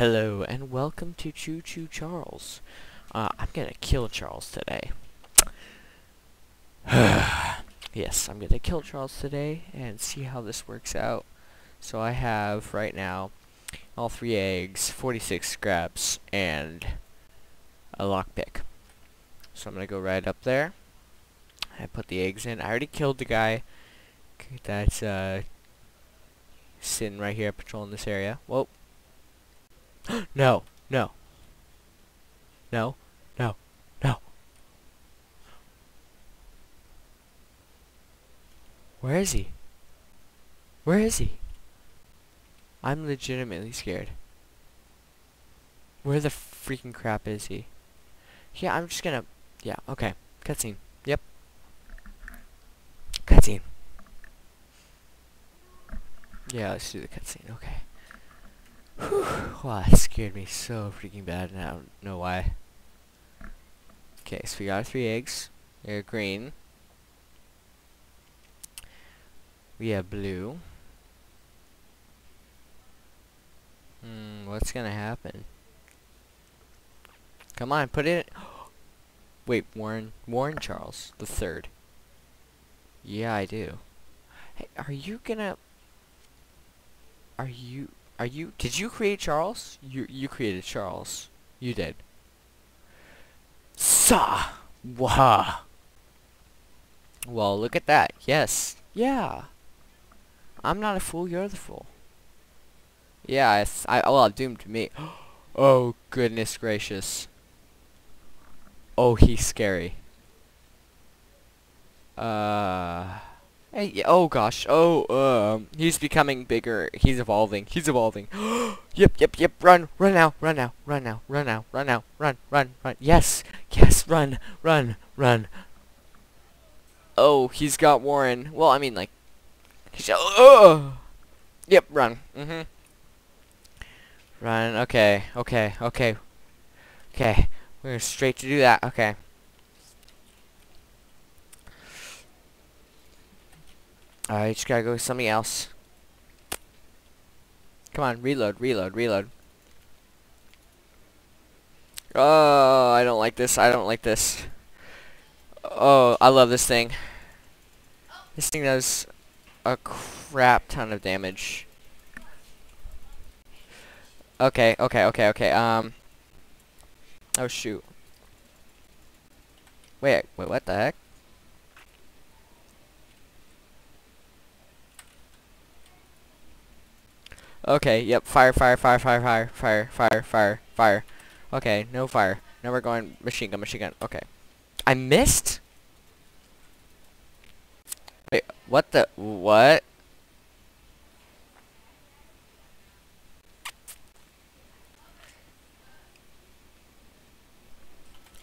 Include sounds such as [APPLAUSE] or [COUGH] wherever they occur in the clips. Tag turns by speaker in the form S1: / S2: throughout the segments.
S1: Hello and welcome to Choo Choo Charles. Uh, I'm gonna kill Charles today. [SIGHS] yes, I'm gonna kill Charles today and see how this works out. So I have right now all three eggs, 46 scraps, and a lockpick. So I'm gonna go right up there. I put the eggs in. I already killed the guy that's uh, sitting right here patrolling this area. Whoa. [GASPS] no, no. No, no, no. Where is he? Where is he? I'm legitimately scared. Where the freaking crap is he? Yeah, I'm just gonna... Yeah, okay. Cutscene. Yep. Cutscene. Yeah, let's do the cutscene. Okay. Whew. Wow, that scared me so freaking bad, and I don't know why. Okay, so we got our three eggs. They're green. We have blue. Hmm, what's gonna happen? Come on, put it. [GASPS] Wait, Warren, Warren Charles the third. Yeah, I do. Hey, are you gonna? Are you? Are you? Did you create Charles? You you created Charles. You did. Sa. Wah. Well, look at that. Yes. Yeah. I'm not a fool. You're the fool. Yeah, I, I well, doomed me. [GASPS] oh goodness gracious. Oh, he's scary. Uh. Hey, oh gosh, oh, um, he's becoming bigger, he's evolving, he's evolving. [GASPS] yep, yep, yep, run, run now, run now, run now, run now, run now, run, run, run, yes, yes, run, run, run. Oh, he's got Warren, well, I mean, like, he's, oh, yep, run, mm-hmm. Run, okay, okay, okay, okay, we're straight to do that, okay. I just gotta go with something else. Come on, reload, reload, reload. Oh, I don't like this. I don't like this. Oh, I love this thing. This thing does a crap ton of damage. Okay, okay, okay, okay. Um. Oh shoot. Wait, wait, what the heck? Okay, yep, fire, fire, fire, fire, fire, fire, fire, fire, fire. Okay, no fire. Now we're going machine gun, machine gun. Okay. I missed? Wait, what the, what?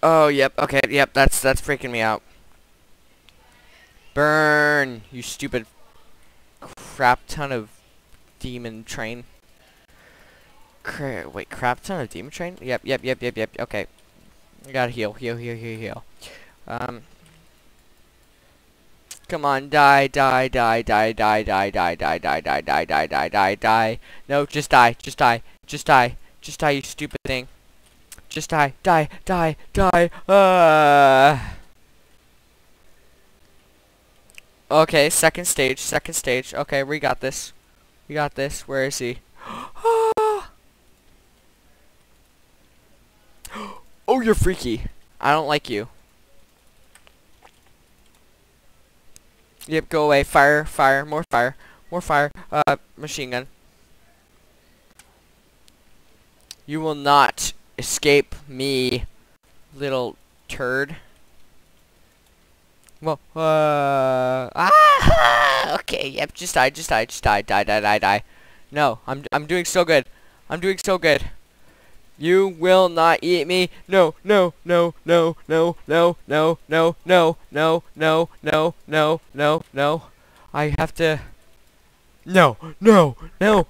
S1: Oh, yep, okay, yep, that's, that's freaking me out. Burn, you stupid crap ton of demon train. Cra wait, crap ton of demon train? Yep, yep, yep, yep, yep. Okay. I gotta heal, heal, heal, heal, heal. Um. Come on, die, die, die, die, die, die, die, die, die, die, die, die, die, die, die. No, just die, just die, just die, just die, you stupid thing. Just die, die, die, die. Uh. Okay, second stage, second stage. Okay, we got this. We got this. Where is he? [GASPS] oh, you're freaky. I don't like you. Yep, go away. Fire, fire, more fire, more fire. Uh, machine gun. You will not escape me, little turd. Well, uh, yep, just die, just die, just die, die, die, die, die. No, I'm, I'm doing so good. I'm doing so good. You will not eat me. No, no, no, no, no, no, no, no, no, no, no, no, no, no, no. I have to. No, no, no,